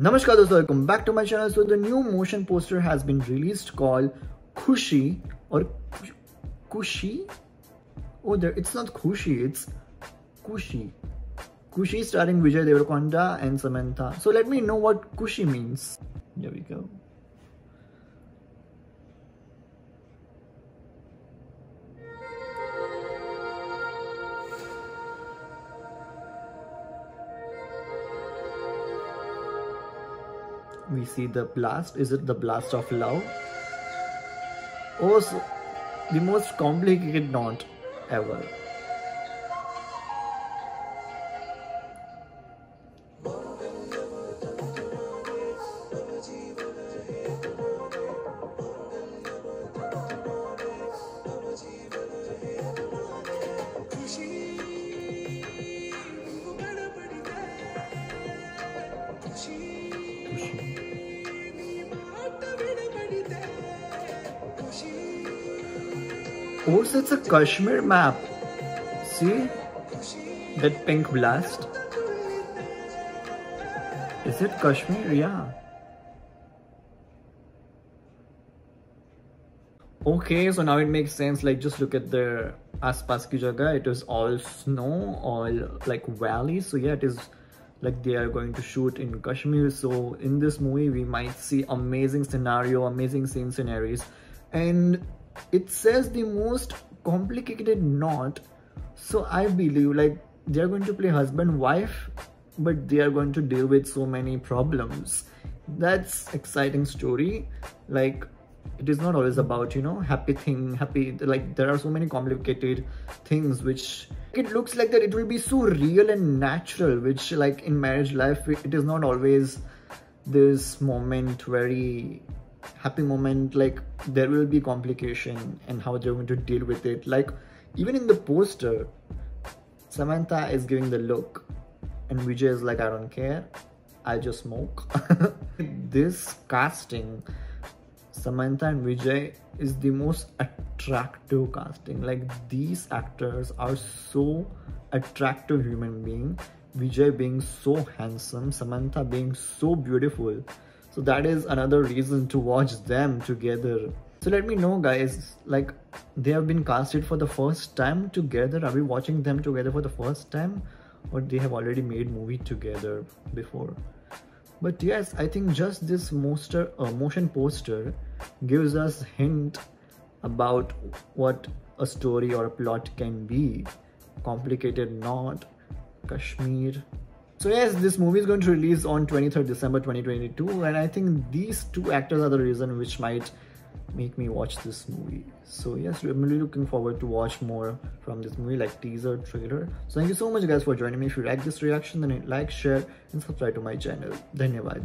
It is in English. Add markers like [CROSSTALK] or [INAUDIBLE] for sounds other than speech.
Namaskar dosto, welcome back to my channel. So the new motion poster has been released called Khushi or Kushi. Oh, there it's not Khushi, it's Kushi. Kushi starring Vijay Deverakonda and Samantha. So let me know what Kushi means. Here we go. We see the blast. Is it the blast of love? Oh so the most complicated knot ever Oh, it's a Kashmir map. See? That pink blast. Is it Kashmir? Yeah. Okay, so now it makes sense. Like, just look at the aspas ki jaga. It is all snow, all like valleys. So yeah, it is like they are going to shoot in Kashmir. So in this movie, we might see amazing scenario, amazing scene scenarios. And it says the most complicated knot so i believe like they are going to play husband wife but they are going to deal with so many problems. That's exciting story. Like it is not always about you know happy thing happy like there are so many complicated things which it looks like that it will be so real and natural which like in marriage life it is not always this moment very happy moment like there will be complication and how they're going to deal with it. Like even in the poster samantha is giving the look and vijay is like i don't care. I just smoke. [LAUGHS] This casting samantha and vijay is the most attractive casting. Like these actors are so attractive human being. Vijay being so handsome samantha being so beautiful so that is another reason to watch them together. So let me know guys like they have been casted for the first time together. Are we watching them together for the first time? Or they have already made movie together before? But yes i think just this moster, uh, motion poster gives us hint about what a story or a plot can be. Complicated not. Kashmir so yes, this movie is going to release on 23rd December 2022 and I think these two actors are the reason which might make me watch this movie. So yes, I'm really looking forward to watch more from this movie like teaser, trailer. So thank you so much guys for joining me. If you like this reaction then like, share and subscribe to my channel. Dhanyavad.